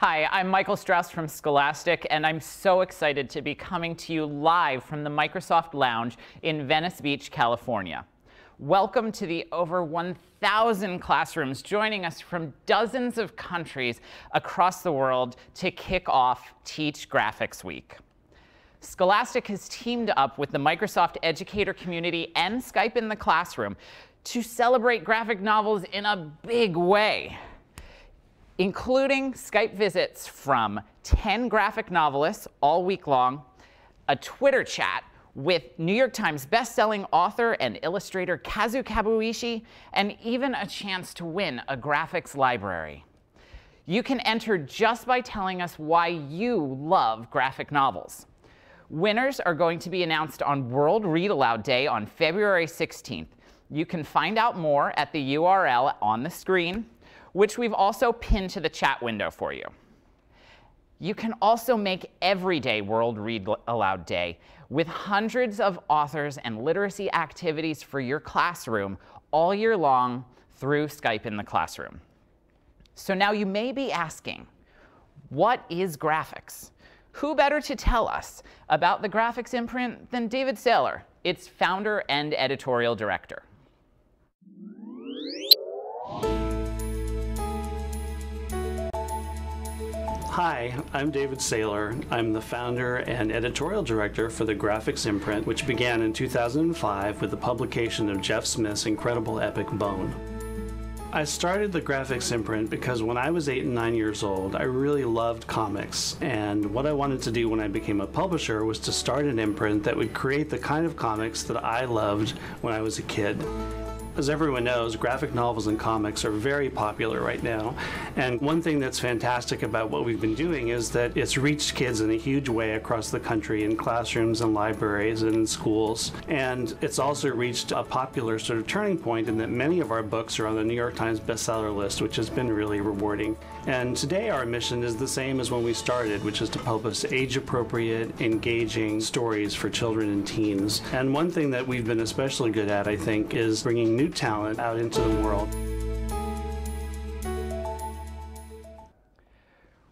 Hi, I'm Michael Strauss from Scholastic, and I'm so excited to be coming to you live from the Microsoft Lounge in Venice Beach, California. Welcome to the over 1,000 classrooms joining us from dozens of countries across the world to kick off Teach Graphix Week. Scholastic has teamed up with the Microsoft educator community and Skype in the Classroom to celebrate graphic novels in a big way including Skype visits from 10 graphic novelists all week long, a Twitter chat with New York Times bestselling author and illustrator Kazu Kibuishi, and even a chance to win a Graphix library. You can enter just by telling us why you love graphic novels. Winners are going to be announced on World Read Aloud Day on February 16th. You can find out more at the URL on the screen which we've also pinned to the chat window for you. You can also make Everyday World Read Aloud Day with hundreds of authors and literacy activities for your classroom all year long through Skype in the Classroom. So now you may be asking, what is Graphix? Who better to tell us about the Graphix imprint than David Saylor, its founder and editorial director? Hi, I'm David Saylor. I'm the founder and editorial director for the Graphix Imprint, which began in 2005 with the publication of Jeff Smith's incredible epic Bone. I started the Graphix Imprint because when I was eight and nine years old, I really loved comics. And what I wanted to do when I became a publisher was to start an imprint that would create the kind of comics that I loved when I was a kid. As everyone knows, graphic novels and comics are very popular right now. And one thing that's fantastic about what we've been doing is that it's reached kids in a huge way across the country in classrooms and libraries and in schools. And it's also reached a popular sort of turning point in that many of our books are on the New York Times bestseller list, which has been really rewarding. And today our mission is the same as when we started, which is to publish age-appropriate, engaging stories for children and teens. And one thing that we've been especially good at, I think, is bringing new talent out into the world.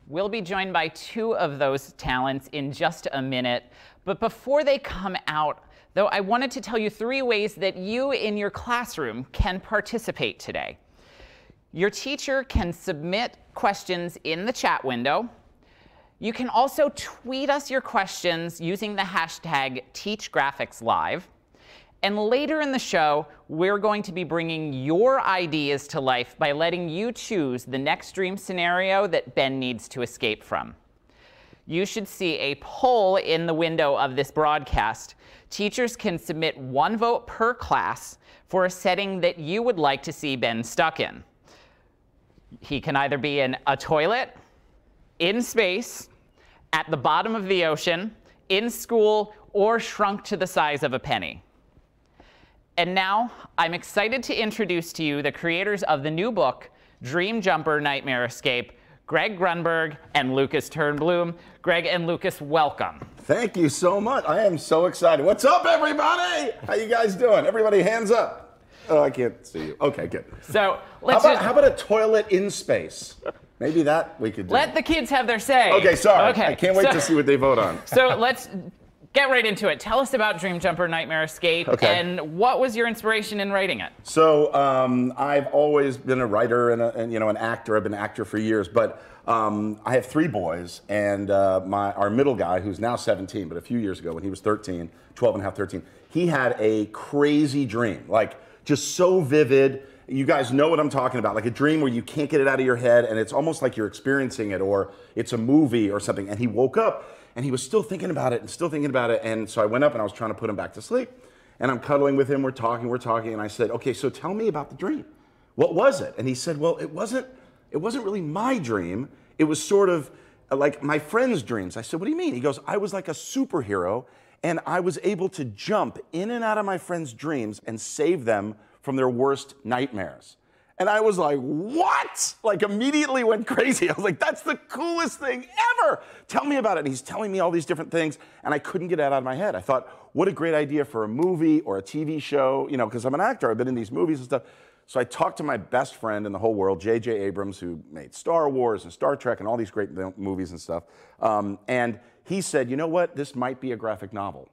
We'll be joined by two of those talents in just a minute. But before they come out, though, I wanted to tell you three ways that you in your classroom can participate today. Your teacher can submit questions in the chat window. You can also tweet us your questions using the hashtag TeachGraphixLive. And later in the show, we're going to be bringing your ideas to life by letting you choose the next dream scenario that Ben needs to escape from. You should see a poll in the window of this broadcast. Teachers can submit one vote per class for a setting that you would like to see Ben stuck in. He can either be in a toilet, in space, at the bottom of the ocean, in school, or shrunk to the size of a penny. And now I'm excited to introduce to you the creators of the new book, Dream Jumper Nightmare Escape, Greg Grunberg and Lucas Turnbloom. Greg and Lucas, welcome. Thank you so much. I am so excited. What's up, everybody? How you guys doing? Everybody hands up. Oh, I can't see you. Okay, good. So let's how about, how about a toilet in space? Maybe that we could do. Let the kids have their say. Okay, sorry. Okay. I can't wait so, to see what they vote on. So let's get right into it. Tell us about Dream Jumper Nightmare Escape okay. and what was your inspiration in writing it? So um, I've always been a writer and, a, and, you know an actor. I've been an actor for years, but um, I have three boys, and uh, my our middle guy, who's now 17, but a few years ago when he was 13, 12 and a half, 13, he had a crazy dream, like just so vivid. You guys know what I'm talking about, like a dream where you can't get it out of your head, and it's almost like you're experiencing it, or it's a movie or something. And he woke up and he was still thinking about it and still thinking about it. And so I went up and I was trying to put him back to sleep. And I'm cuddling with him, we're talking, we're talking, and I said, okay, so tell me about the dream. What was it? And he said, well, it wasn't, it wasn't really my dream. It was sort of like my friend's dreams. I said, what do you mean? He goes, I was like a superhero and I was able to jump in and out of my friends' dreams and save them from their worst nightmares. And I was like, what? Like immediately went crazy. I was like, that's the coolest thing ever. Tell me about it. And he's telling me all these different things, and I couldn't get it out of my head. I thought, what a great idea for a movie or a TV show, you know, because I'm an actor. I've been in these movies and stuff. So I talked to my best friend in the whole world, J.J. Abrams, who made Star Wars and Star Trek and all these great movies and stuff. Um, and he said, you know what, this might be a graphic novel.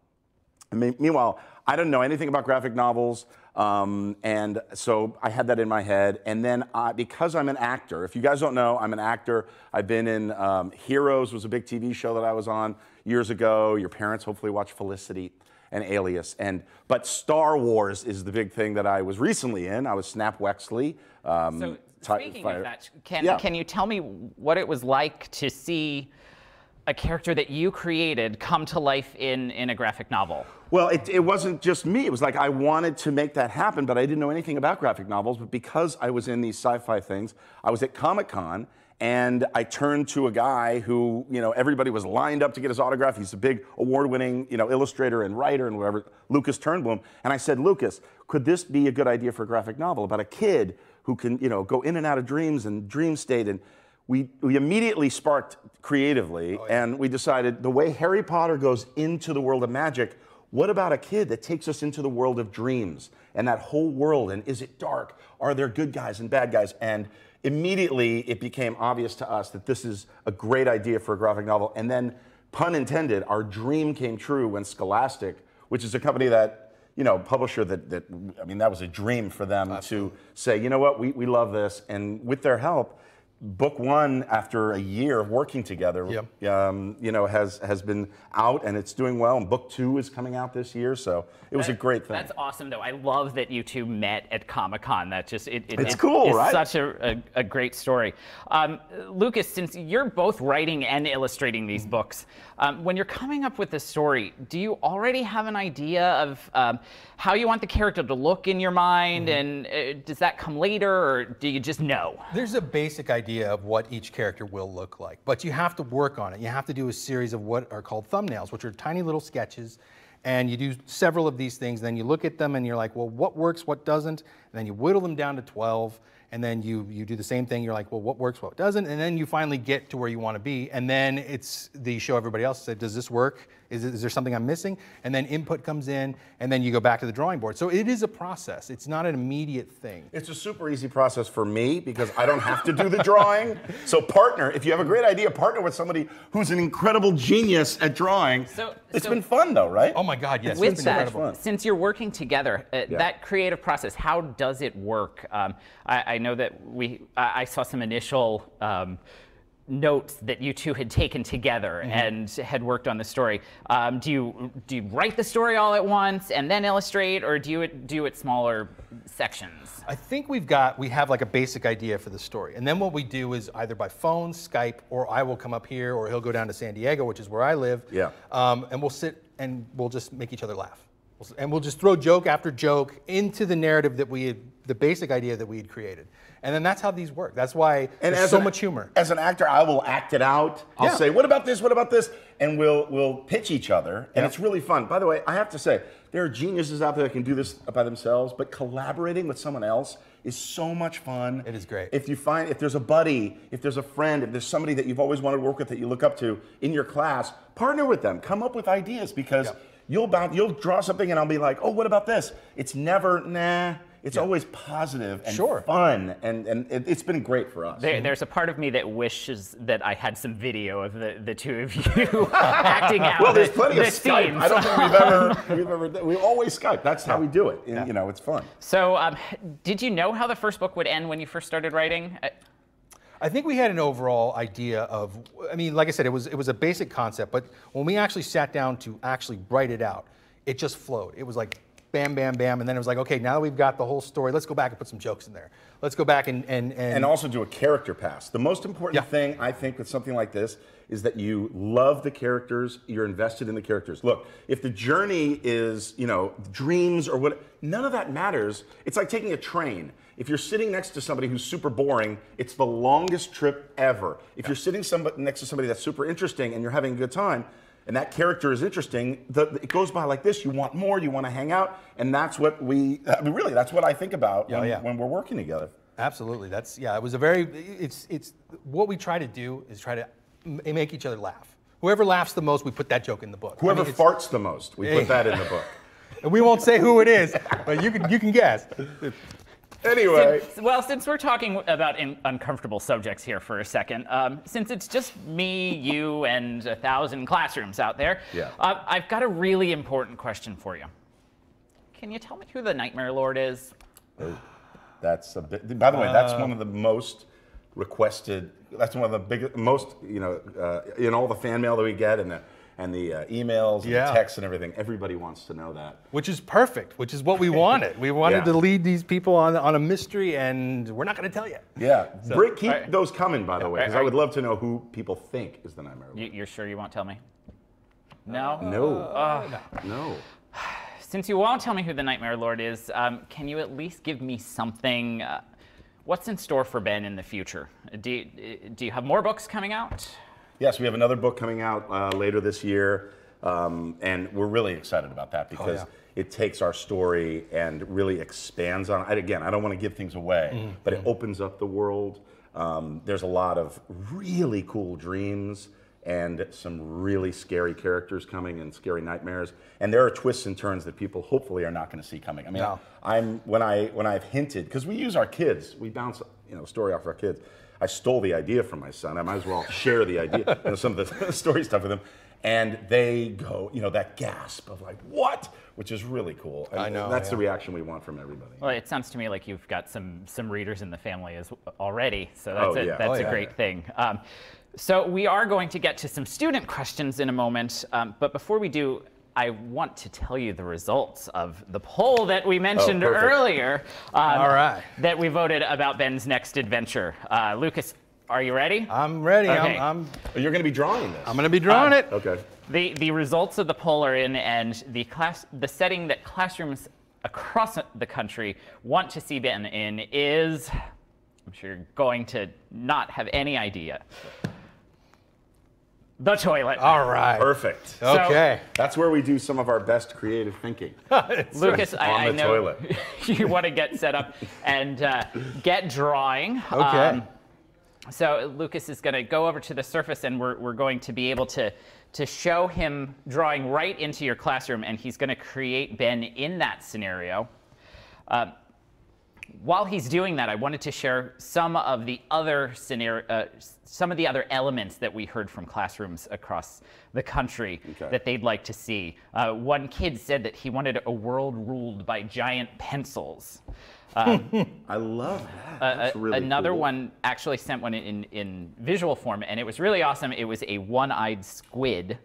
I mean, meanwhile, I didn't know anything about graphic novels, um, and so I had that in my head. And then I, because I'm an actor, if you guys don't know, I'm an actor. I've been in um, Heroes was a big TV show that I was on years ago. Your parents hopefully watch Felicity and Alias. And but Star Wars is the big thing that I was recently in. I was Snap Wexley. Um, so speaking of that, can yeah. can you tell me what it was like to see? A character that you created come to life in, in a graphic novel? Well, it, it wasn't just me. It was like I wanted to make that happen, but I didn't know anything about graphic novels. But because I was in these sci fi things, I was at Comic Con and I turned to a guy who, you know, everybody was lined up to get his autograph. He's a big award-winning, you know, illustrator and writer and whatever, Lucas Turnbloom. And I said, Lucas, could this be a good idea for a graphic novel about a kid who can, you know, go in and out of dreams and dream state? And we, we immediately sparked creatively oh, yeah. and we decided the way Harry Potter goes into the world of magic, what about a kid that takes us into the world of dreams and that whole world? And is it dark? Are there good guys and bad guys? And immediately it became obvious to us that this is a great idea for a graphic novel. And then, pun intended, our dream came true when Scholastic, which is a company that, you know, publisher that, that I mean, that was a dream for them Absolutely. to say, you know what, we, we love this. And with their help, book one, after a year of working together, yep. um, you know, has has been out and it's doing well. And book two is coming out this year, so it was a great thing. That's awesome, though. I love that you two met at Comic Con. That just it, it it's it, cool, it's right? Such a, a, a great story. Um, Lucas, since you're both writing and illustrating these books, um, when you're coming up with the story, do you already have an idea of um, how you want the character to look in your mind, mm-hmm. and uh, does that come later, or do you just know? There's a basic idea of what each character will look like, but you have to work on it. You have to do a series of what are called thumbnails, which are tiny little sketches and you do several of these things, then you look at them and you're like, well, what works, what doesn't? And then you whittle them down to 12, and then you, you do the same thing. You're like, well, what works, what doesn't? And then you finally get to where you want to be. And then it's the show everybody else, say, does this work? Is, it, is there something I'm missing? And then input comes in, and then you go back to the drawing board. So it is a process. It's not an immediate thing. It's a super easy process for me because I don't have to do the drawing. So partner, if you have a great idea, partner with somebody who's an incredible genius at drawing. So it's so been fun though, right? Oh my God, yes. With that, incredible. since you're working together, uh, yeah. that creative process, how does it work? Um, I, I, know that we, I, I saw some initial. Um, notes that you two had taken together mm-hmm. and had worked on the story. Um, do you do you write the story all at once and then illustrate, or do you do it smaller sections? I think we've got we have like a basic idea for the story, and then what we do is either by phone, Skype, or I will come up here, or he'll go down to San Diego, which is where I live. Yeah. Um, and we'll sit and we'll just make each other laugh, and we'll just throw joke after joke into the narrative that we had, the basic idea that we had created. And then that's how these work. That's why and there's so an, much humor. As an actor, I will act it out. I'll yeah. say, "What about this? What about this?" And we'll we'll pitch each other, and yeah. it's really fun. By the way, I have to say, there are geniuses out there that can do this by themselves, but collaborating with someone else is so much fun. It is great. If you find if there's a buddy, if there's a friend, if there's somebody that you've always wanted to work with that you look up to in your class, partner with them. Come up with ideas because you'll bounce, you'll draw something and I'll be like, "Oh, what about this?" It's never nah it's yeah. always positive and sure. fun, and, and it, has been great for us. There, there's a part of me that wishes that I had some video of the, the two of you acting out. Well, there's plenty the of Skype. Scenes. I don't think we've ever, we've ever, we always Skype. That's how we do it. And, yeah. You know, it's fun. So, um, did you know how the first book would end when you first started writing? I think we had an overall idea of, I mean, like I said, it was it was a basic concept, but when we actually sat down to actually write it out, it just flowed. It was like bam, bam, bam. And then it was like, okay, now that we've got the whole story, let's go back and put some jokes in there. Let's go back and and and, and also do a character pass. The most important yeah. thing I think with something like this is that you love the characters, you're invested in the characters. Look, if the journey is, you know, dreams or what, none of that matters. It's like taking a train. If you're sitting next to somebody who's super boring, it's the longest trip ever. If yeah. you're sitting somebody, next to somebody that's super interesting and you're having a good time, and that character is interesting, the, it goes by like this. You want more, you want to hang out, and that's what we, I mean, really, that's what I think about when, yeah. when we're working together. Absolutely. That's, yeah, it was a very, it's, it's, what we try to do is try to eh, make each other laugh. Whoever laughs the most, we put that joke in the book. Whoever I mean, farts the most, we put that in the book. and we won't say who it is, but you can, you can guess. Anyway. Since- well, since we're talking about in, uncomfortable subjects here for a second, um, since it's just me, you, and a thousand classrooms out there, Yeah. uh, I've got a really important question for you. Can you tell me who the Nightmare Lord is? That's a bit. By the way, Uh, that's one of the most requested. That's one of the biggest, most you know, uh, in all the fan mail that we get and the and the uh, emails and Yeah. the texts and everything. Everybody wants to know that. Which is perfect, which is what we wanted. We wanted Yeah. to lead these people on, on a mystery, and we're not going to tell you. Yeah, Bri- keep Alright. those coming, by the way, because I Alright. would love to know who people think is the Nightmare. Lord. You, you're sure you won't tell me? No? No, no. Since you won't tell me who the Nightmare Lord is, um, can you at least give me something? Uh, what's in store for Ben in the future? Do you, do you have more books coming out? Yes, we have another book coming out uh, later this year, um, and we're really excited about that because yeah. it takes our story and really expands on it. Again, I don't want to give things away, but it opens up the world. Um, there's a lot of really cool dreams and some really scary characters coming and scary nightmares. And there are twists and turns that people hopefully are not going to see coming. I mean, No. I'm when I when I've hinted because we use our kids, we bounce you know story off our kids. I stole the idea from my son. I might as well share the idea, you know, some of the story stuff with them, and they go, you know, that gasp of like what, which is really cool. And I know, That's the reaction we want from everybody. Well, it sounds to me like you've got some some readers in the family as already, so that's Oh, a, yeah. that's Oh, a yeah. great thing. Um, so we are going to get to some student questions in a moment, um, but before we do. I want to tell you the results of the poll that we mentioned perfect. earlier. um, All right. That we voted about Ben's next adventure. Uh, Lucas, are you ready? I'm ready. Okay. I'm, I'm, Oh, You're going to be drawing this. I'm going to be drawing it. okay. The, the results of the poll are in, and the, class, the setting that classrooms across the country want to see Ben in is, I'm sure you're going to not have any idea, the toilet. All right. Perfect. Okay. That's where we do some of our best creative thinking. Lucas, I, on I the know toilet. you want to get set up and uh, get drawing. Um, Okay. so Lucas is going to go over to the surface, and we're, we're going to be able to to show him drawing right into your classroom, and he's going to create Ben in that scenario. Um, while he's doing that, I wanted to share some of the other scenario, uh, some of the other elements that we heard from classrooms across the country Okay. that they'd like to see. Uh, one kid said that he wanted a world ruled by giant pencils. Um, I love that. really another cool. one actually sent one in, in visual form, and it was really awesome. It was a one-eyed squid,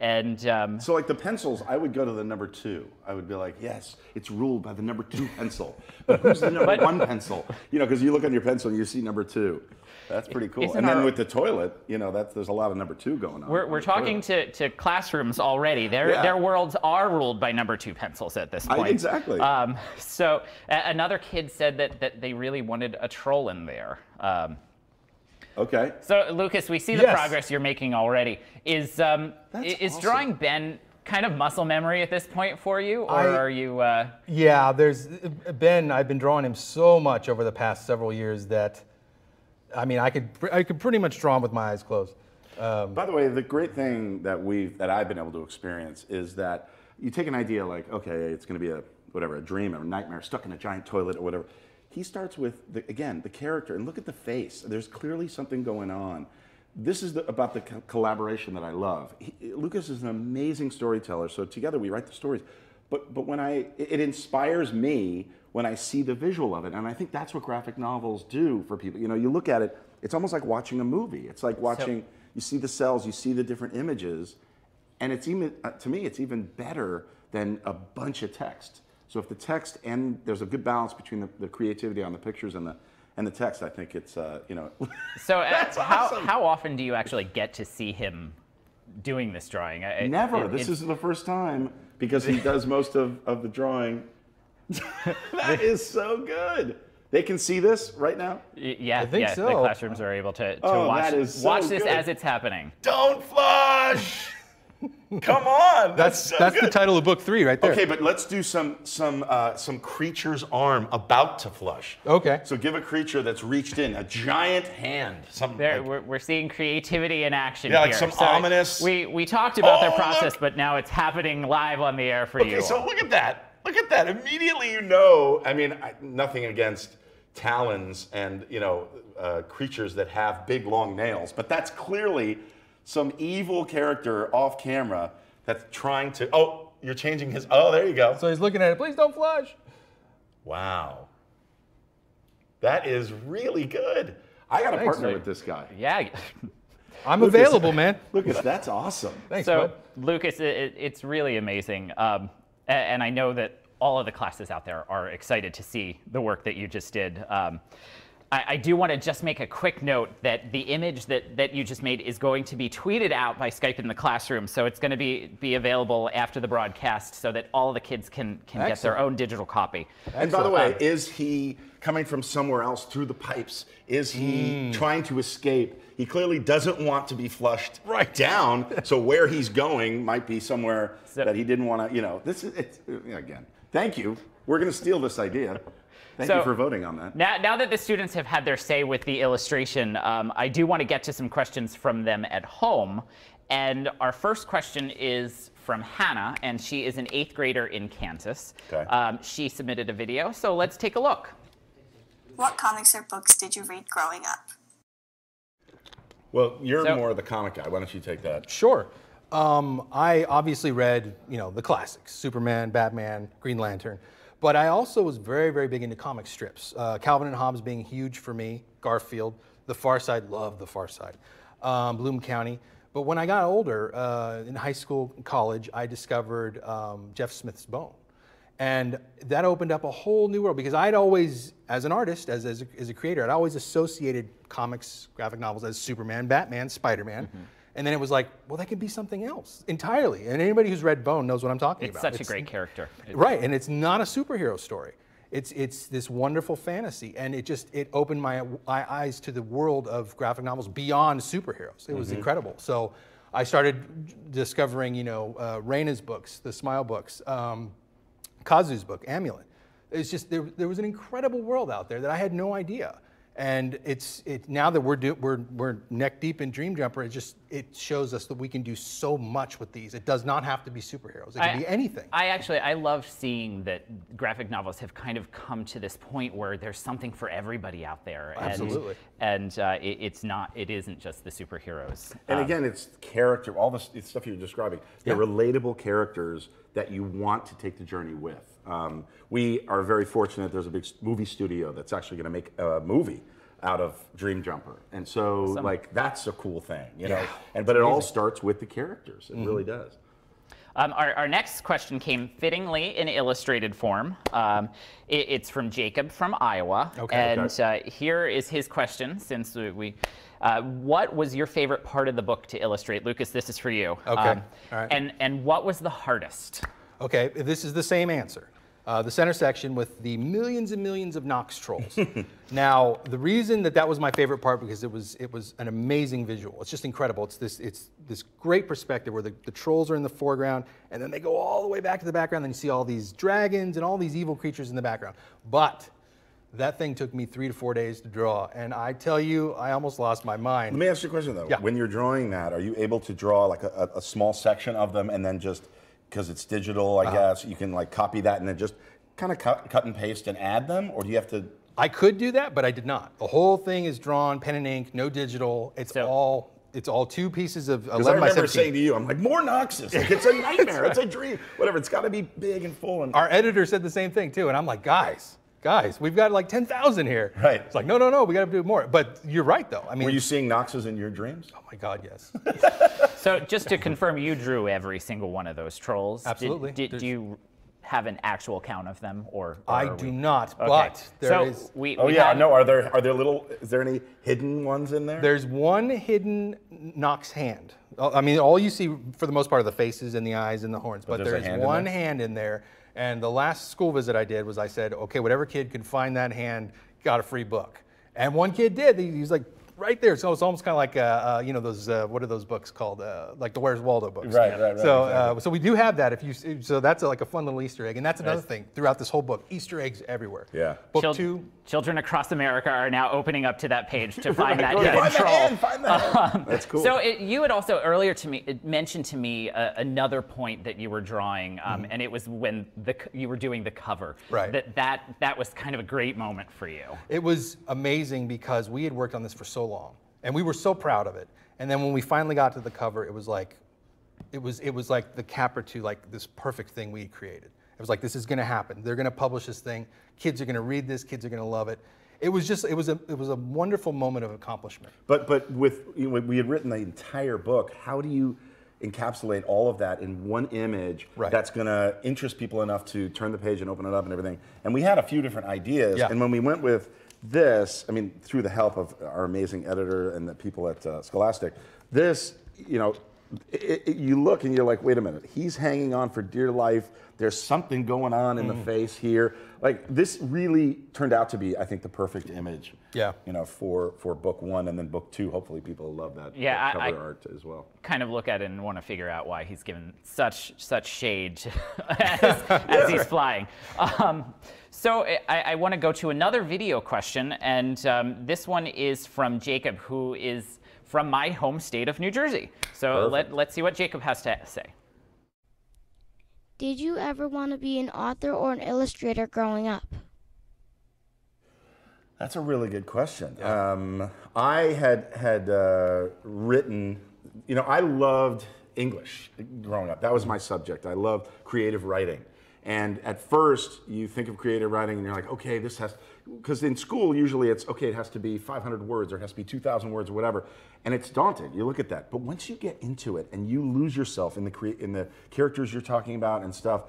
and um, So like the pencils, I would go to the number two. I would be like, yes, it's ruled by the number two pencil. But who's the number one pencil? You know, because you look on your pencil and you see number two. That's pretty cool. And then our- with the toilet, you know, that's there's a lot of number two going on. We're, we're talking toilet. to, to classrooms already. Their, Yeah. their worlds are ruled by number two pencils at this I- point. exactly. Um, so a- another kid said that, that they really wanted a troll in there. Um, Okay. so Lucas, we see the Yes. progress you're making already. Is um, That's is awesome. drawing Ben kind of muscle memory at this point for you, or I- are you? Uh, Yeah, there's Ben. I've been drawing him so much over the past several years that, I mean, I could I could pretty much draw him with my eyes closed. By the way, the great thing that we that I've been able to experience is that you take an idea like, okay, it's going to be a whatever, a dream or a nightmare, stuck in a giant toilet or whatever. He starts with the, again the character and look at the face. There's clearly something going on. This is the, about the co- collaboration that I love. He, Lucas is an amazing storyteller. So together we write the stories. But but when I it it inspires me when I see the visual of it, and I think that's what graphic novels do for people. You know, you look at it, it's almost like watching a movie. It's like watching. you see the cells, you see the different images, and it's even uh, to me, it's even better than a bunch of text. So if the text and there's a good balance between the, the creativity on the pictures and the and the text, I think it's uh, you know. so uh, how awesome. how often do you actually get to see him doing this drawing? I- I- Never. it- this it's- is the first time because he does most of, of the drawing. that is so good. They can see this right now. yeah, I think yeah. The classrooms are able to, to Oh, watch so watch this good. as it's happening. Don't flush. Come on. That's so that's the title of book three right there. Okay, but let's do some some uh, some creature's arm about to flush. Okay. So give a creature that's reached in a giant hand. Something There, like- we're, we're seeing creativity in action Yeah, like here. some So ominous- We we talked about Oh, their process, look. but now it's happening live on the air for you. okay, so look at that. Look at that. Immediately you know. I mean, I, nothing against talons and you know uh, creatures that have big long nails, but that's clearly some evil character off camera that's trying to. Oh, you're changing his. Oh, there you go. So he's looking at it. Please don't flush. Wow. That is really good. I got to partner mate. with this guy. Yeah. I'm Lucas- available, man. Lucas, that's awesome. Thanks, So, bud. Lucas, it, it- it's really amazing. Um, a- and I know that all of the classes out there are excited to see the work that you just did. Um, I, I do want to just make a quick note that the image that, that you just made is going to be tweeted out by Skype in the classroom. So it's going to be, be available after the broadcast so that all the kids can, can get their own digital copy. And by the way, is he coming from somewhere else through the pipes? Is he Hmm. trying to escape? He clearly doesn't want to be flushed Right. down. so where he's going might be somewhere So- that he didn't want to. You know, this is it's, again. Thank you. We're going to steal this idea. Thank So- you for voting on that. Now, now that the students have had their say with the illustration, um, I do want to get to some questions from them at home. And our first question is from Hannah, and she is an eighth grader in Kansas. Okay. Um, she submitted a video, so let's take a look. What comics or books did you read growing up? Well, you're So- more the comic guy. Why don't you take that? Sure. Um, I obviously read, you know, the classics: Superman, Batman, Green Lantern. But I also was very, very big into comic strips. Uh, Calvin and Hobbes being huge for me. Garfield, The Far Side, loved The Far Side. Um, Bloom County. But when I got older, uh, in high school, college, I discovered um, Jeff Smith's Bone. And that opened up a whole new world because I'd always, as an artist, as, as, a, as a creator, I'd always associated comics, graphic novels as Superman, Batman, Spider Man. Mm-hmm. And then it was like, well, that could be something else entirely. And anybody who's read Bone knows what I'm talking about. It's about. such a great character. Right, and it's not a superhero story. It's it's this wonderful fantasy, and it just it opened my, my eyes to the world of graphic novels beyond superheroes. It was incredible. So I started discovering, you know, uh, Raina's books, the Smile books, um, Kazu's book, Amulet. It's just there, there was an incredible world out there that I had no idea. And it's it now that we're do, we're we're neck deep in Dream Jumper, it just it shows us that we can do so much with these. It does not have to be superheroes. It can be anything. I actually, I love seeing that graphic novels have kind of come to this point where there's something for everybody out there. and- Absolutely. And, uh, it, it's not, it isn't just the superheroes. And Um, again, it's character, all this it's stuff you're describing. They're Yeah. relatable characters that you want to take the journey with. Um, we are very fortunate. There's a big movie studio that's actually going to make a movie out of Dream Jumper, and so like that's a cool thing, you know. And but it all starts with the characters. It Mm-hmm. really does. Um, our, our next question came fittingly in illustrated form. Um, it- it's from Jacob from Iowa. Okay. And uh, here is his question since we. we uh, what was your favorite part of the book to illustrate? Lucas, this is for you. Um, Okay. All right. And, and what was the hardest? Okay, this is the same answer. Uh, the center section with the millions and millions of Nox trolls. now, the reason that that was my favorite part because it was it was an amazing visual. It's just incredible. It's this it's this great perspective where the, the trolls are in the foreground and then they go all the way back to the background. Then you see all these dragons and all these evil creatures in the background. But that thing took me three to four days to draw, and I tell you, I almost lost my mind. Let me ask you a question though. Yeah. When you're drawing that, are you able to draw like a, a, a small section of them and then just because it's digital, Uh-huh. I guess you can like copy that and then just kind of cut, cut and paste and add them, or do you have to? I could do that, but I did not. The whole thing is drawn, pen and ink, no digital. It's So- all it's all two pieces of Because 11 I by remember 17. saying to you, I'm like, more Noxus. Like, it's a nightmare. It's a dream. Whatever. It's got to be big and full. And Our editor said the same thing too, and I'm like, guys, guys, we've got like 10,000 here. Right. It's like, no, no, no, we got to do more. But you're right though. I mean, were you seeing Noxus in your dreams? oh my God, yes. So just to confirm, you drew every single one of those trolls. Did- Absolutely. Did, There's- do you have an actual count of them, or? or I do we- not, Okay. but there so is- we, Oh yeah. had- No. Are there are there little? Is there any hidden ones in there? There's one hidden Nox hand. Oh, I mean, all you see for the most part are the faces and the eyes and the horns, but, there's there's hand in one there? hand in there. And the last school visit I did was I said, okay, whatever kid can find that hand got a free book. And one kid did. He, he like, right there. So it's almost kind of like, uh, uh, you know, those, uh, what are those books called? Uh, like the Where's Waldo books. Right, right, right, So, uh, exactly. so we do have that. If you, so that's a, like a fun little Easter egg. And that's another thing throughout this whole book, Easter eggs everywhere. Yeah. Book Chil- two, Children across America are now opening up to that page to find that Go, hidden find the troll. hand, find the hand. That's cool. So it, you had also earlier to me it mentioned to me uh, another point that you were drawing, um, and it was when the you were doing the cover. Right. That that that was kind of a great moment for you. It was amazing because we had worked on this for so long and we were so proud of it. And then when we finally got to the cover, it was like, it was, it was like the capper to like this perfect thing we had created. It was like, this is gonna happen. They're gonna publish this thing. Kids are gonna read this, kids are gonna love it. It was just, it was a, it was a wonderful moment of accomplishment. But but with you know, we had written the entire book. How do you encapsulate all of that in one image Right. that's going to interest people enough to turn the page and open it up and everything? And we had a few different ideas. Yeah. And when we went with this, I mean, through the help of our amazing editor and the people at uh, Scholastic, this, you know, it, it, you look and you're like, wait a minute, he's hanging on for dear life. There's something going on in Mm. the face here. Like this really turned out to be, I think, the perfect image. Yeah. You know, for for book one and then book two. Hopefully, people love that, Yeah, that cover I- art as well. Kind of look at it and want to figure out why he's given such such shade to- as, as he's flying. Um, so I, I want to go to another video question, and um, this one is from Jacob, who is from my home state of New Jersey. So let, let's see what Jacob has to say. Did you ever want to be an author or an illustrator growing up? That's a really good question. Um, I had had uh, written, you know, I loved English growing up. That was my subject. I loved creative writing. And at first, you think of creative writing and you're like, okay, this has, because in school, usually it's, okay, it has to be 500 words or it has to be 2,000 words or whatever. And it's daunting. You look at that. But once you get into it and you lose yourself in the, crea- in the characters you're talking about and stuff,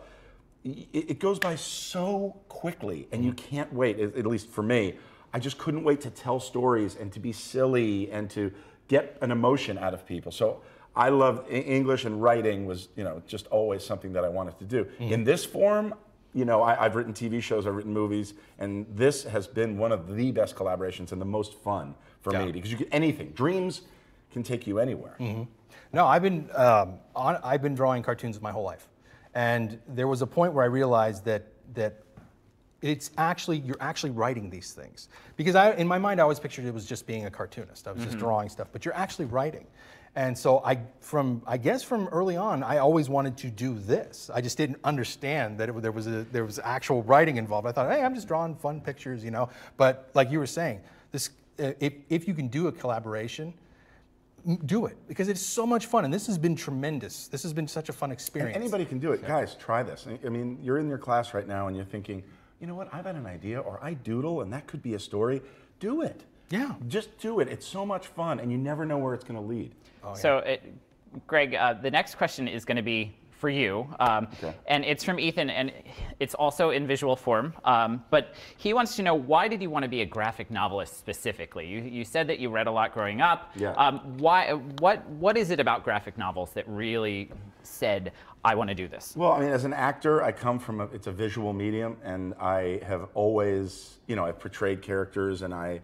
it, it goes by so quickly and you mm-hmm. can't wait at, at least for me i just couldn't wait to tell stories and to be silly and to get an emotion out of people so i love english and writing was you know just always something that i wanted to do. Mm. In this form you know I, i've written tv shows i've written movies and this has been one of the best collaborations and the most fun for Yeah. me because you can anything. Dreams can take you anywhere. Mm-hmm. No, I've been um, on, I've been drawing cartoons my whole life, and there was a point where I realized that that it's actually you're actually writing these things. Because I in my mind I always pictured it was just being a cartoonist. I was just mm-hmm. drawing stuff, but you're actually writing. And so I from I guess from early on I always wanted to do this. I just didn't understand that it, there was a there was actual writing involved. I thought, hey, I'm just drawing fun pictures, you know. But like you were saying, this if if you can do a collaboration, do it because it's so much fun and this has been tremendous. This has been such a fun experience. Anybody can do it. Guys, try this. I- I mean, you're in your class right now and you're thinking, you know what, I've had an idea or I doodle and that could be a story. Do it. Yeah. Just do it. It's so much fun and you never know where it's going to lead. So, it, Greg, uh, the next question is going to be for you, um, Okay. and it's from Ethan, and it's also in visual form. Um, but he wants to know why did you want to be a graphic novelist specifically? You, you said that you read a lot growing up. Yeah. Um, why? What? What is it about graphic novels that really said I want to do this? Well, I mean, as an actor, I come from a, it's a visual medium, and I have always, you know, I've portrayed characters, and I, I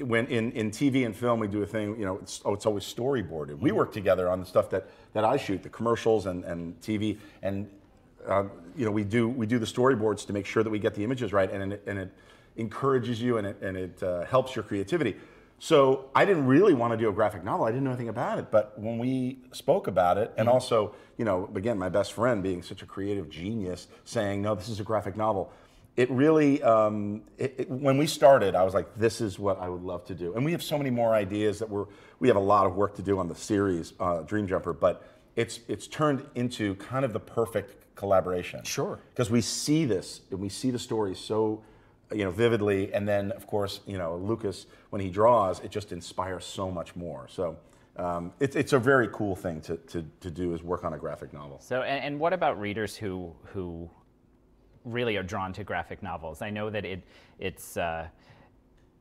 when in, in TV and film we do a thing, you know, it's oh, it's always storyboarded. We work together on the stuff that that I shoot, the commercials and and TV, and um, you know, we do we do the storyboards to make sure that we get the images right, and it, and it encourages you and it and it uh, helps your creativity. So I didn't really want to do a graphic novel. I didn't know anything about it. But when we spoke about it, and also, you know, again, my best friend being such a creative genius, saying, "No, this is a graphic novel." It really, um, it, it- when we started, I was like, "This is what I would love to do." And we have so many more ideas that we're we have a lot of work to do on the series, uh, Dream Jumper. But it's it's turned into kind of the perfect collaboration. Sure. Because we see this and we see the story so you know vividly and then of course you know lucas when he draws it just inspires so much more so um, it's, it's a very cool thing to, to, to do is work on a graphic novel So, and, and what about readers who who really are drawn to graphic novels? I know that it it's uh,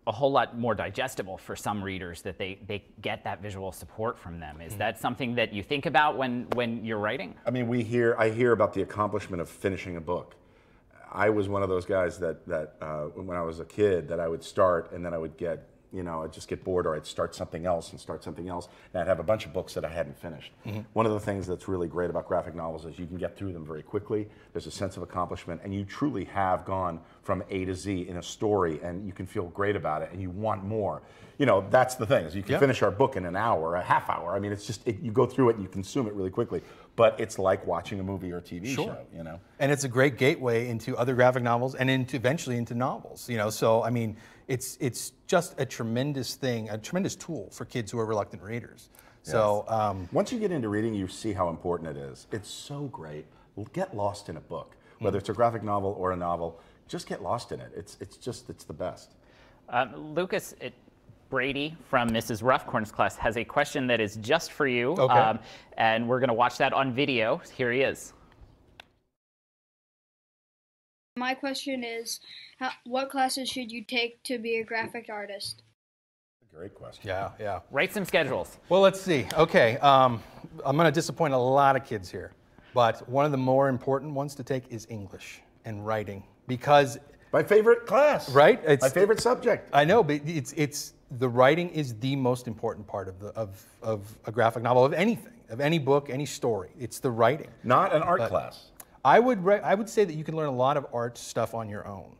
a whole lot more digestible for some readers that they they get that visual support from them. Is that something that you think about when when you're writing? i mean we hear i hear about the accomplishment of finishing a book i was one of those guys that that uh, when i was a kid that i would start and then i would get you know, I'd just get bored or I'd start something else and start something else. And I'd have a bunch of books that I hadn't finished. Mm-hmm. One of the things that's really great about graphic novels is you can get through them very quickly. There's a sense of accomplishment, and you truly have gone from A to Z in a story, and you can feel great about it, and you want more. You know, that's the thing is you can Yeah. finish our book in an hour, a half hour. I mean, it's just it, you go through it and you consume it really quickly. But it's like watching a movie or a TV Sure. show. You know. And it's a great gateway into other graphic novels and into eventually into novels. You know, so I mean, it's it's just a tremendous thing, a tremendous tool for kids who are reluctant readers. So um, Once you get into reading, you see how important it is. It's so great. Get lost in a book, whether it's a graphic novel or a novel. Just get lost in it. It's it's just it's the best. Um, Lucas, it, Brady from Mrs. Roughcorn's class has a question that is just for you. Okay. and we're going to watch that on video. Here he is. My question is, how, what classes should you take to be a graphic artist? Great question. yeah, yeah. Write some schedules. Well, let's see. Okay, um, I'm going to disappoint a lot of kids here, but one of the more important ones to take is English and writing because My favorite class. Right? It's, my favorite subject. I know, but it's it's the writing is the most important part of the of of a graphic novel of anything of any book any story. It's the writing. Not an art class. I would re- I would say that you can learn a lot of art stuff on your own.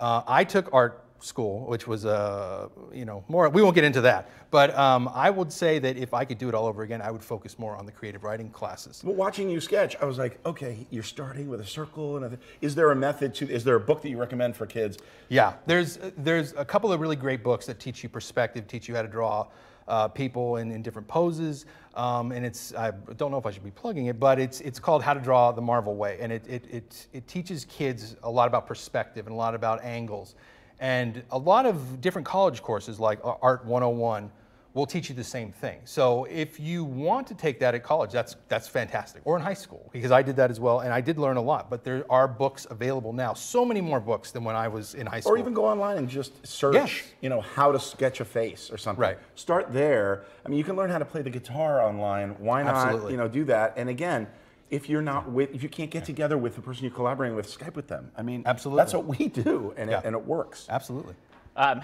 Uh, I took art school, which was uh, you know more. We won't get into that, but um, I would say that if I could do it all over again, I would focus more on the creative writing classes. Well, watching you sketch, I was like, okay, you're starting with a circle and a, is there a method to? Is there a book that you recommend for kids? Yeah, there's there's a couple of really great books that teach you perspective, teach you how to draw uh, people in, in different poses, um, and it's I don't know if I should be plugging it, but it's it's called How to Draw the Marvel Way, and it it it, it teaches kids a lot about perspective and a lot about angles, and a lot of different college courses like uh, Art 101 will teach you the same thing. So if you want to take that at college, that's that's fantastic. Or in high school, because I did that as well, and I did learn a lot. But there are books available now, so many more books than when I was in high school. Or even go online and just search, Yes. you know, how to sketch a face or something. Right. Start there. I mean, you can learn how to play the guitar online. Why not, Absolutely. you know, do that? And again, if you're not with, if you can't get together with the person you're collaborating with, Skype with them. I mean, Absolutely. that's what we do, and, Yeah. it, and it works. Absolutely. Um,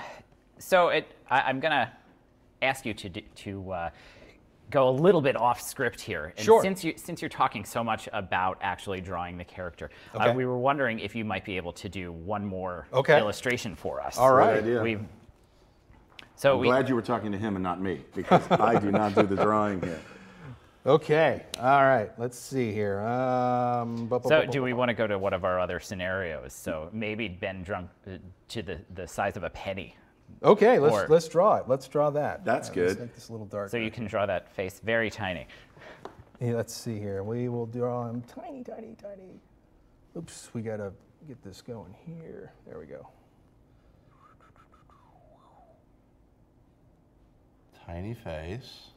so it, I, I'm going to ask you to, d- to uh, go a little bit off script here. And Sure. Since, you, since you're talking so much about actually drawing the character, Okay. uh, we were wondering if you might be able to do one more Okay. illustration for us. All right. idea. We've, so I'm we, glad you were talking to him and not me because I do not do the drawing here. Okay. All right. Let's see here. Um, bu- bu- So bu- bu- do we want to go to one of our other scenarios? So maybe Ben drunk uh, to the, the size of a penny. Okay. Let's or- let's draw it. Let's draw that. That's All right, Let's good. make this a little darker. So you can draw that face very tiny. Yeah, let's see here. We will draw him tiny, tiny, tiny. Oops. We gotta get this going here. There we go. Tiny face.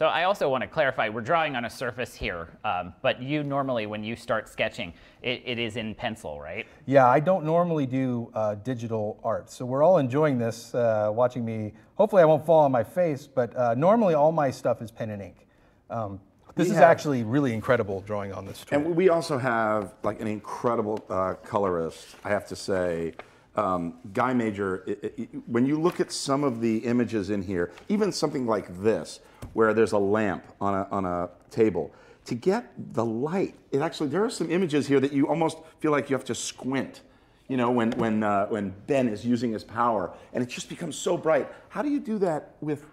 So I also want to clarify, we're drawing on a surface here, um, but you normally, when you start sketching, it, it is in pencil, right? Yeah, I don't normally do uh, digital art, so we're all enjoying this, uh, watching me. Hopefully, I won't fall on my face, but uh, normally all my stuff is pen and ink. Um, this We is have- actually really incredible drawing on this tool. And we also have like an incredible uh, colorist, I have to say. Um, Guy Major, i- i- i- when you look at some of the images in here, even something like this, where there's a lamp on a, on a table, to get the light, it actually, there are some images here that you almost feel like you have to squint. You know, when, when, uh, when Ben is using his power, and it just becomes so bright. How do you do that with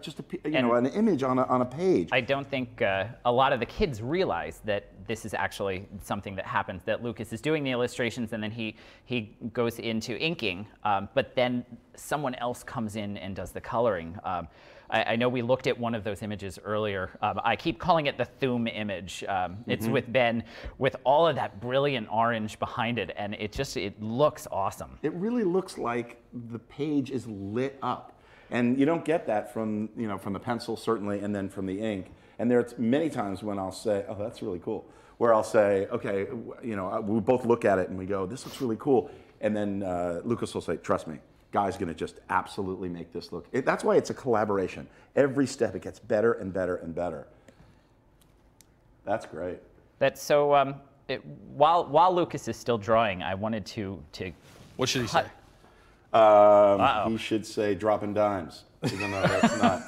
just a, you know, an image on a, on a page? I don't think uh, a lot of the kids realize that this is actually something that happens, that Lucas is doing the illustrations and then he, he goes into inking, um, but then someone else comes in and does the coloring. Um, I, I know we looked at one of those images earlier. Um, I keep calling it the Thum image. Um, It's with Ben with all of that brilliant orange behind it, and it just, it looks awesome. it really looks like the page is lit up. And you don't get that from, you know, from the pencil certainly and then from the ink. And there's many times when I'll say, oh, that's really cool. Where I'll say, okay, you know, uh, we both look at it and we go, this looks really cool. And then uh, Lucas will say, trust me, Guy's gonna just absolutely make this look. It, that's why it's a collaboration. Every step it gets better and better and better. That's great. That so um, it, while while Lucas is still drawing, I wanted to to what should he cut- say? Um, he should say dropping dimes, even though that's not.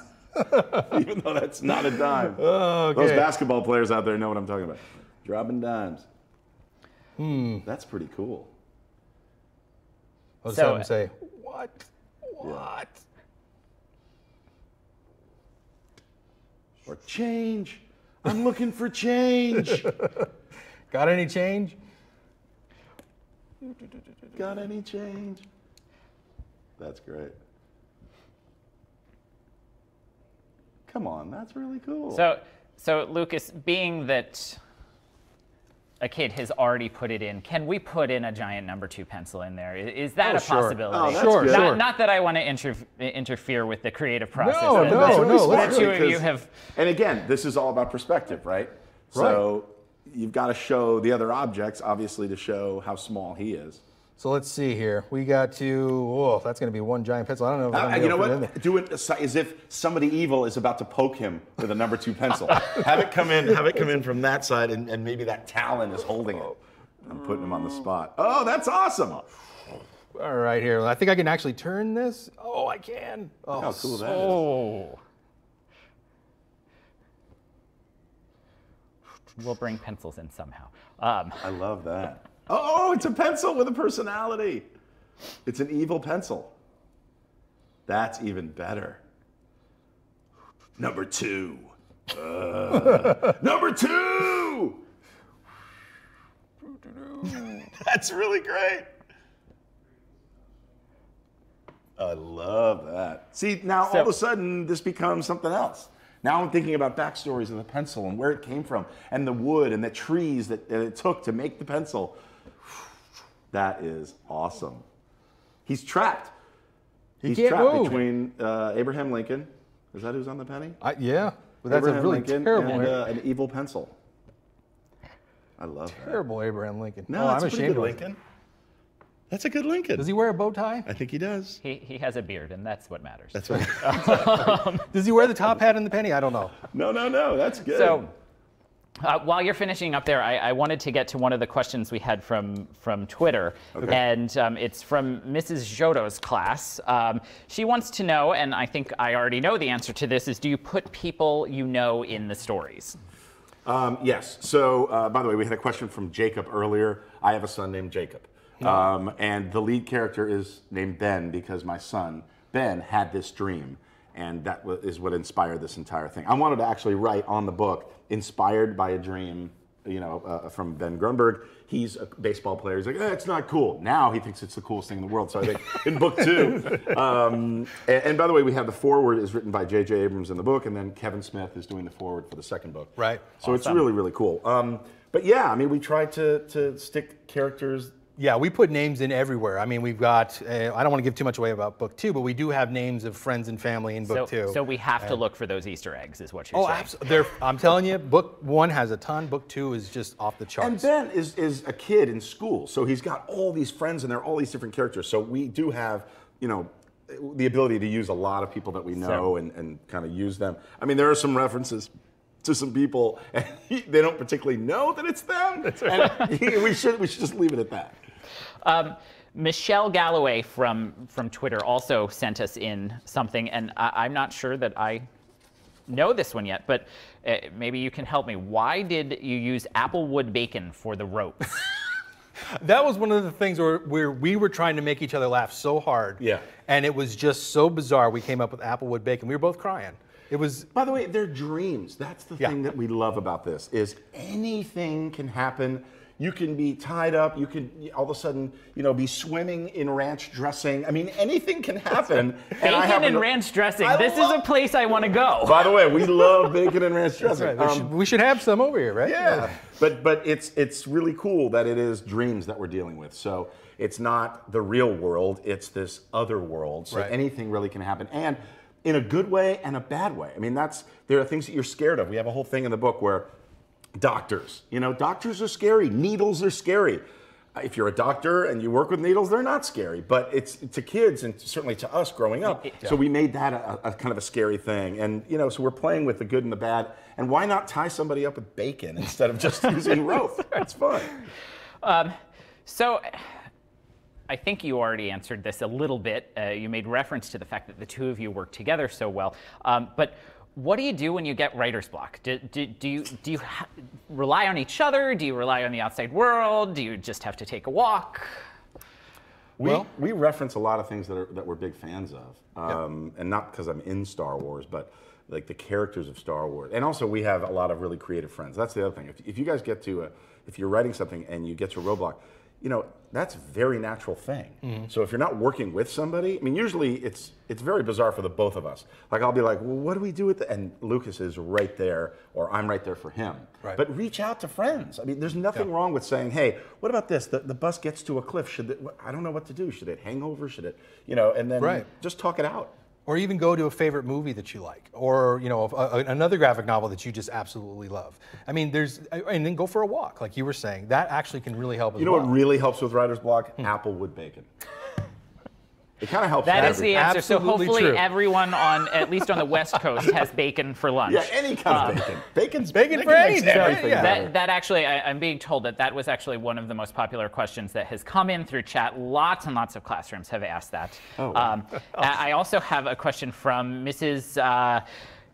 even though that's not a dime. Those Okay. basketball players out there know what I'm talking about. Dropping dimes. Hmm. That's pretty cool. I'll just So- have him say, what? What? Or change. I'm looking for change. Got any change? Got any change? That's great. Come on, that's really cool. So, so Lucas, being that a kid has already put it in, can we put in a giant number two pencil in there? Is that Oh, a sure. possibility? Oh, that's Sure, good. Not, sure. not that I want to inter- interfere with the creative process. No, that- no, that- no, that let's two of it, you 'cause- have. And again, this is all about perspective, right? right? So you've got to show the other objects, obviously, to show how small he is. So let's see here. We got to, oh, that's going to be one giant pencil. I don't know if I'm Uh, gonna you know be able to fit it what? Do it as as if somebody evil is about to poke him with a number two pencil. have it come in. Have it come in from that side, and, and maybe that talon is holding it. I'm putting him on the spot. Oh, that's awesome! All right, here. I think I can actually turn this. Oh, I can. Oh, How cool that is. Oh. We'll bring pencils in somehow. Um, I love that. Oh, it's a pencil with a personality. It's an evil pencil. That's even better. Number two. Uh, number two. That's really great. I love that. See, now all of a sudden this becomes something else. Now I'm thinking about backstories of the pencil and where it came from, and the wood and the trees that, that it took to make the pencil. That is awesome. He's trapped. He's can't trapped move. between uh, Abraham Lincoln. Is that who's on the penny? I, yeah, but that's Abraham a really Lincoln terrible, and uh, an evil pencil. I love that. terrible Abraham Lincoln. No, oh, that's I'm ashamed of it. Lincoln. That's a good Lincoln. Does he wear a bow tie? I think he does. he, he has a beard, and that's what matters. That's right. Does he wear the top hat in the penny? I don't know. no, no, no. That's good. So, uh, while you're finishing up there, I, I wanted to get to one of the questions we had from from Twitter, and um, it's from Mrs. Jodo's class. Um, she wants to know, and I think I already know the answer to this: is do you put people you know in the stories? Um, yes. So, uh, by the way, we had a question from Jacob earlier. I have a son named Jacob. Um, and the lead character is named Ben because my son, Ben, had this dream. And that is what inspired this entire thing. I wanted to actually write on the book, inspired by a dream, you know, uh, from Ben Grunberg. He's a baseball player. He's like, eh, it's not cool. Now he thinks it's the coolest thing in the world. So I think in book two. Um, and, and by the way, we have the foreword is written by J.J. Abrams in the book, and then Kevin Smith is doing the foreword for the second book. Right. So it's really, really cool. Um, but yeah, I mean, we tried to, to stick characters. Yeah, we put names in everywhere. I mean, we've got, uh, I don't want to give too much away about book two, but we do have names of friends and family in book so, two. so we have to look for those Easter eggs, is what you're oh, saying. absolutely. I'm telling you, book one has a ton, book two is just off the charts. And. Ben is, is a kid in school, so he's got all these friends and they're all these different characters. So we do have, you know, the ability to use a lot of people that we know and, and kind of use them. I mean, there are some references to some people, and they don't particularly know that it's them. And we should we should just leave it at that. Um, Michelle Galloway from from Twitter also sent us in something, and I, I'm not sure that I know this one yet, but uh, maybe you can help me. Why did you use applewood bacon for the rope? That was one of the things where, where we were trying to make each other laugh so hard. Yeah. And it was just so bizarre. We came up with Applewood Bacon. We were both crying. It was, By the way, they're dreams. That's the Yeah. thing that we love about this is anything can happen. You can be tied up. You can all of a sudden, you know, be swimming in ranch dressing. I mean, anything can happen. And I bacon and ranch dressing. I this is a place I want to go. By the way, we love bacon and ranch dressing. we, Um, should, we should have some over here, right? yeah, but but it's it's really cool that it is dreams that we're dealing with. So it's not the real world; it's this other world. So Right. anything really can happen, and in a good way and a bad way. I mean, that's there are things that you're scared of. We have a whole thing in the book where doctors, you know, doctors are scary. Needles are scary. If you're a doctor and you work with needles, they're not scary, but it's to kids and certainly to us growing up. So we made that a, a kind of a scary thing, and you know, so we're playing with the good and the bad. And why not tie somebody up with bacon instead of just using rope? It's fun. So I think you already answered this a little bit. Uh, you made reference to the fact that the two of you work together so well. Um, but what do you do when you get writer's block? Do, do, do you, do you ha- rely on each other? Do you rely on the outside world? Do you just have to take a walk? We, Well- we reference a lot of things that, are, that we're big fans of. Um, And not because I'm in Star Wars, but like the characters of Star Wars. And also, we have a lot of really creative friends. That's the other thing. If, if you guys get to, a, if you're writing something and you get to a roadblock, you know, that's a very natural thing. Mm-hmm. So if you're not working with somebody, I mean, usually it's it's very bizarre for the both of us. Like I'll be like, well, what do we do with the, and Lucas is right there, or I'm right there for him. Right. But reach out to friends. I mean, there's nothing wrong with saying, hey, what about this? The, the bus gets to a cliff. Should it, I don't know what to do. Should it hang over? Should it, you know, and then Right. just talk it out. Or even go to a favorite movie that you like, or you know, a, a- uh, uh, another graphic novel that you just absolutely love. I mean, there's, uh, and then go for a walk, like you were saying. That actually can really help You know well. what really helps with writer's block? Hmm. Applewood bacon. It kind of helps. That is every- the answer. So hopefully true. everyone on, at least on the West Coast, has bacon for lunch. Yeah, any kind of bacon. Bacon's bacon for makes anything. everything Yeah. That, that actually, I, I'm being told that that was actually one of the most popular questions that has come in through chat. Lots and lots of classrooms have asked that. Oh, wow. um, I I also have a question from Mrs. Uh,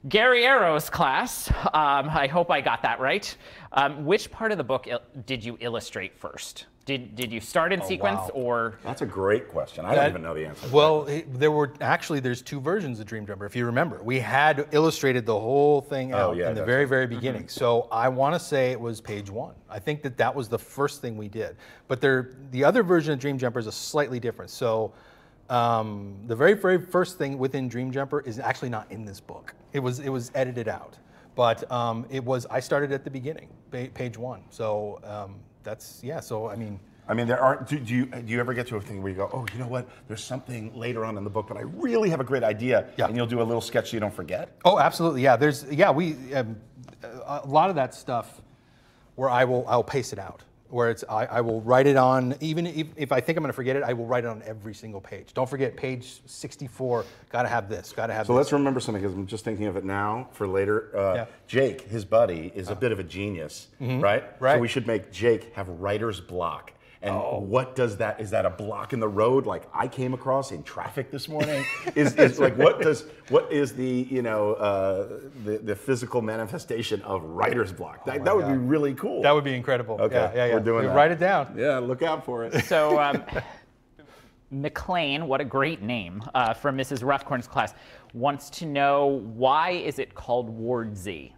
Gary Arrow's class. Um, I hope I got that right. Um, which part of the book il- did you illustrate first? Did, did you start in sequence wow. or? That's a great question. I don't even know the answer. Well, it- there were actually there's two versions of Dream Jumper. If you remember, we had illustrated the whole thing out Oh, yeah, in the very right. very beginning. So I want to say it was page one. I think that that was the first thing we did. But there, the other version of Dream Jumper is a slightly different. So. Um, the very very first thing within Dream Jumper is actually not in this book. It was it was edited out, but um, it was I started at the beginning, pa- page one. So um, that's yeah. So I mean, I mean, there aren't. Do, do you do you ever get to a thing where you go, oh, you know what? There's something later on in the book, but I really have a great idea, Yeah. and you'll do a little sketch so you don't forget. Oh, absolutely. Yeah, there's yeah we um, a lot of that stuff where I will I'll pace it out. Where it's I, I will write it on even if, if I think I'm going to forget it, I will write it on every single page. Don't forget page 64. Got to have this. Got to have this. So this. let's remember something because I'm just thinking of it now for later. Uh, Yeah. Jake, his buddy, is a bit of a genius, right? Right. So we should make Jake have writer's block. And what does that? Is that a block in the road like I came across in traffic this morning? is, is like what does what is the you know uh, the the physical manifestation of writer's block? That, that would be really cool. that would be incredible. Okay, yeah, yeah, yeah. we're doing We that. Write it down. yeah, look out for it. So, um, McLean, what a great name uh, from Mrs. Ruffcorn's class, wants to know why is it called Ward Z?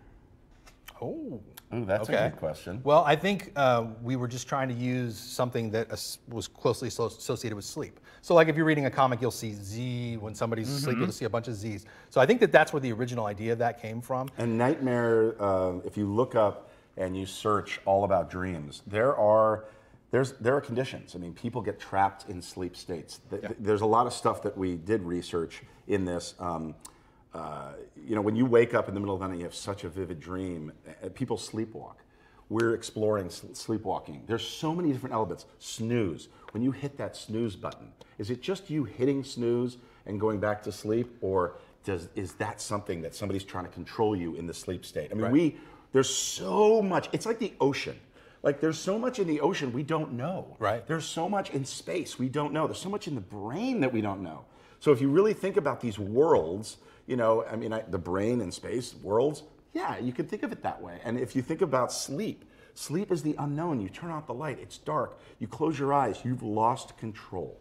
Oh. Ooh, that's Okay. a good question. Well, I think uh, we were just trying to use something that was closely associated with sleep. So, like if you're reading a comic, you'll see Z. When somebody's asleep, you'll see a bunch of Z's. So, I think that that's where the original idea of that came from. And Nightmare, uh, if you look up and you search all about dreams, there are there's there are conditions. I mean, people get trapped in sleep states. Th- th- There's a lot of stuff that we did research in this. Um, uh, you know, when you wake up in the middle of the night, you have such a vivid dream. uh, People sleepwalk. We're exploring sleepwalking. There's so many different elements. Snooze. When you hit that snooze button, is it just you hitting snooze and going back to sleep, or does is that something that somebody's trying to control you in the sleep state? I mean, we there's so much. It's like the ocean. Like there's so much in the ocean we don't know. Right. There's so much in space we don't know. There's so much in the brain that we don't know. So if you really think about these worlds, you know, I mean, I, the brain and space worlds, yeah, you could think of it that way. And if you think about sleep, sleep is the unknown. You turn off the light, it's dark. You close your eyes, you've lost control.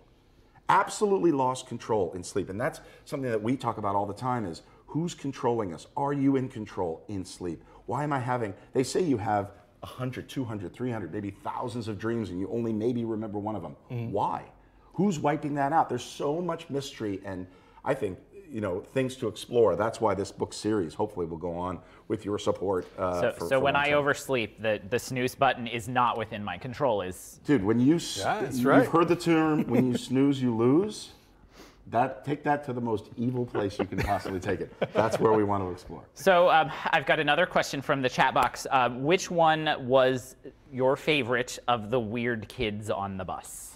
Absolutely lost control in sleep. And that's something that we talk about all the time is who's controlling us? Are you in control in sleep? Why am I having, they say you have 100, 200, 300, maybe thousands of dreams and you only maybe remember one of them. Mm-hmm. Why? Who's wiping that out? There's so much mystery and I think you know things to explore. That's why this book series hopefully will go on with your support. Uh, So, for- so for when I time. oversleep, the, the snooze button is not within my control. Is dude, when you Yeah, that's you've right. heard the term when you snooze you lose. That take that to the most evil place you can possibly take it. That's where we want to explore. so. Um, I've got another question from the chat box. Um, which one was your favorite of the weird kids on the bus?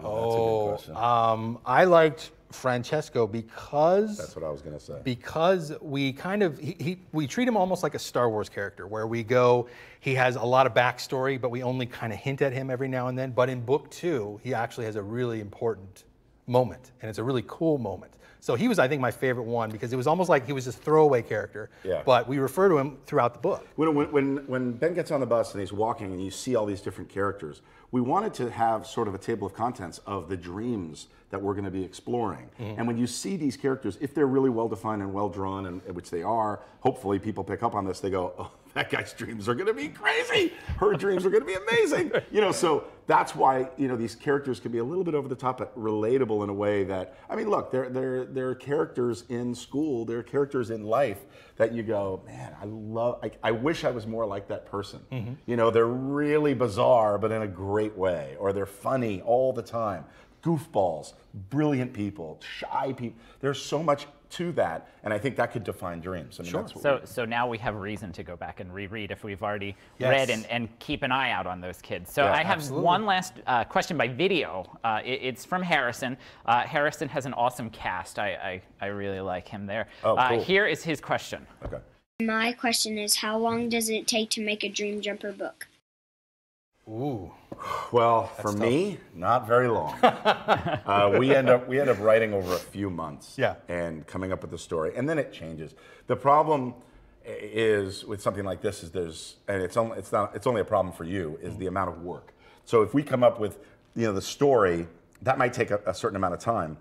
Oh, that's a good question. Um, I liked Francesco because That's what I was gonna say. because we kind of he, he, we treat him almost like a Star Wars character, where we go, he has a lot of backstory, but we only kind of hint at him every now and then. But in book two, he actually has a really important moment, and it's a really cool moment. So he was, I think, my favorite one because it was almost like he was this throwaway character, Yeah. but we refer to him throughout the book. When, when, when Ben gets on the bus and he's walking and you see all these different characters, we wanted to have sort of a table of contents of the dreams that we're going to be exploring. Mm-hmm. And when you see these characters, if they're really well defined and well drawn, and which they are, hopefully people pick up on this. They go, "Oh, that guy's dreams are going to be crazy. Her dreams are going to be amazing." You know, so that's why you know these characters can be a little bit over the top, but relatable in a way that I mean, look, they're they're they're characters in school, they're characters in life that you go, man, I love. I, I wish I was more like that person. Mm-hmm. You know, they're really bizarre, but in a great way, or they're funny all the time. Goofballs, brilliant people, shy people. There's so much to that, and I think that could define dreams. I mean, that's what So, so now we have reason to go back and reread if we've already Yes. read and, and keep an eye out on those kids. So Yeah, I have absolutely. one last uh, question by video. Uh, it- it's from Harrison. Uh, Harrison has an awesome cast. I, I, I really like him there. Oh, uh, cool. here is his question. okay. My question is how long does it take to make a Dream Jumper book? Ooh, Well, for me, not very long. uh, we end up we end up writing over a few months. Yeah. And coming up with the story, and then it changes. The problem is with something like this is there's and it's only it's not it's only a problem for you is the amount of work. So if we come up with you know the story, that might take a, a certain amount of time.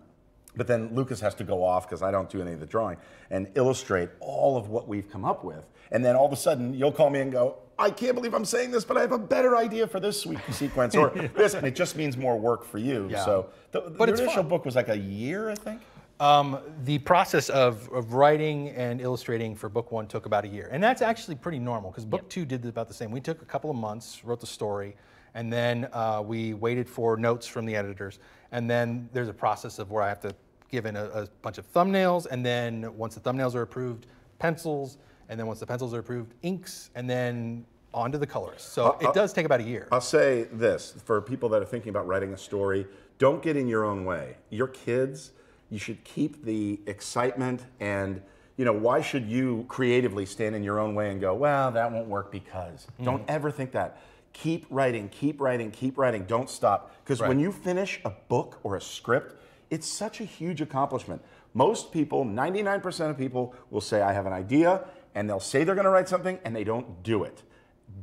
But then Lucas has to go off because I don't do any of the drawing and illustrate all of what we've come up with. And then all of a sudden you'll call me and go, I can't believe I'm saying this, but I have a better idea for this sweet sequence or this. And it just means more work for you. Yeah. So the, the But it's initial fun. book was like a year, I think. Um, the process of, of writing and illustrating for book one took about a year. And that's actually pretty normal because book two did about the same. We took a couple of months, wrote the story, and then uh, we waited for notes from the editors. And then there's a process of where I have to give in a, a bunch of thumbnails. And then once the thumbnails are approved, pencils. And then once the pencils are approved, inks. And then on to the colors. So Uh, it does take about a year. I'll say this for people that are thinking about writing a story don't get in your own way. Your kids, you should keep the excitement and you know, why should you creatively stand in your own way and go, well, that won't work because? Don't ever think that. Keep writing, keep writing, keep writing. Don't stop. Because when you finish a book or a script, it's such a huge accomplishment. Most people, 99% of people, will say, I have an idea, and they'll say they're going to write something, and they don't do it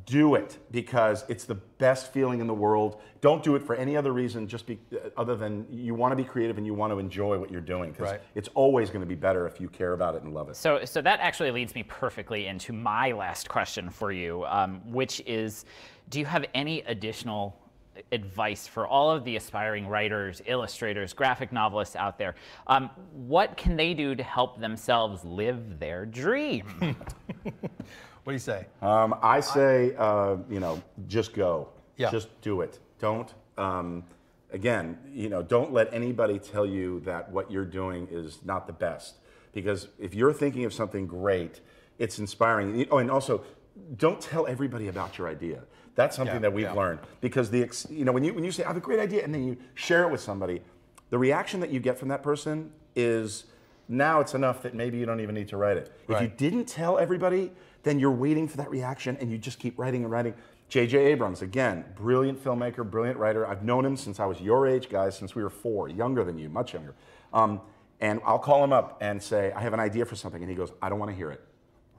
do it because it's the best feeling in the world. Don't do it for any other reason, just be, uh, other than you want to be creative and you want to enjoy what you're doing. Because Right. it's always going to be better if you care about it and love it. So, so that actually leads me perfectly into my last question for you, um, which is, do you have any additional advice for all of the aspiring writers, illustrators, graphic novelists out there? Um, what can they do to help themselves live their dream? What do you say? Um, I say, uh, you know, just go. Yeah. Just do it. Don't. Um, again, you know, don't let anybody tell you that what you're doing is not the best. Because if you're thinking of something great, it's inspiring. Oh, and also, don't tell everybody about your idea. That's something Yeah, that we've yeah. learned. Because the, ex- you know, when you when you say I have a great idea and then you share it with somebody, the reaction that you get from that person is now it's enough that maybe you don't even need to write it. If you didn't tell everybody, then you're waiting for that reaction and you just keep writing and writing. J.J. Abrams, again, brilliant filmmaker, brilliant writer. I've known him since I was your age, guys, since we were four, younger than you, much younger. Um, and I'll call him up and say, I have an idea for something. And he goes, I don't want to hear it.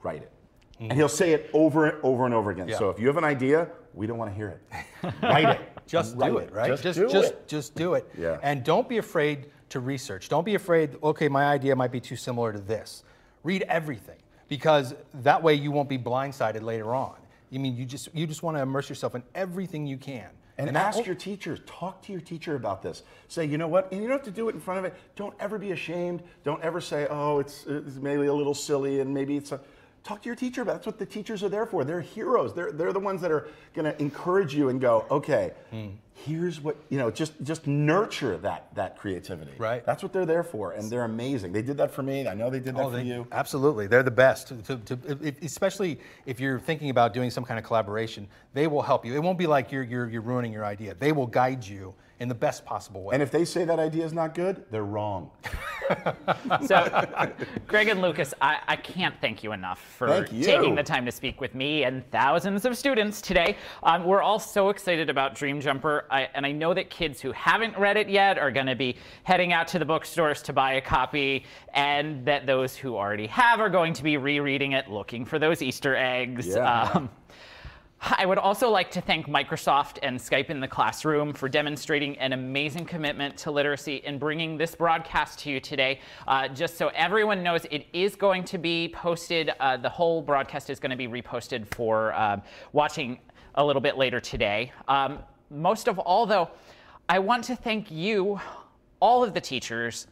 Write it. And he'll say it over and over and over again. Yeah. So if you have an idea, we don't want to hear it. Write it. Just Write do it, right? Just, just do just, it. just do it. Yeah. And don't be afraid to research. Don't be afraid, okay, my idea might be too similar to this. Read everything because that way you won't be blindsided later on. You mean you just you just want to immerse yourself in everything you can. And, that- ask your teachers, talk to your teacher about this. Say, you know what? And you don't have to do it in front of it. Don't ever be ashamed. Don't ever say, oh, it's, it's maybe a little silly and maybe it's a. Talk to your teacher about it. That's what the teachers are there for. They're heroes. They're, they're the ones that are going to encourage you and go, okay, hmm. here's what you know just just nurture that that creativity Right. that's what they're there for and they're amazing they did that for me i know they did that Oh, for they- you Absolutely, they're the best. To, to, if- especially if you're thinking about doing some kind of collaboration, they will help you. It won't be like you're, you're, you're ruining your idea. They will guide you in the best possible way. and if they say that idea is not good they're wrong So, Greg and Lucas, I, I can't thank you enough for you. taking the time to speak with me and thousands of students today. Um, we're all so excited about Dream Jumper, I, and I know that kids who haven't read it yet are going to be heading out to the bookstores to buy a copy, and that those who already have are going to be rereading it, looking for those Easter eggs. Yeah. Um, I would also like to thank Microsoft and Skype in the Classroom for demonstrating an amazing commitment to literacy and bringing this broadcast to you today. Uh, just so everyone knows, it is going to be posted, uh, the whole broadcast is going to be reposted for um, watching a little bit later today. Um, most of all, though, I want to thank you, all of the teachers,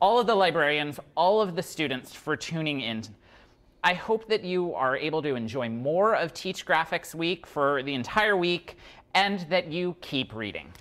all of the librarians, all of the students for tuning in. I hope that you are able to enjoy more of Teach Graphix Week for the entire week and that you keep reading.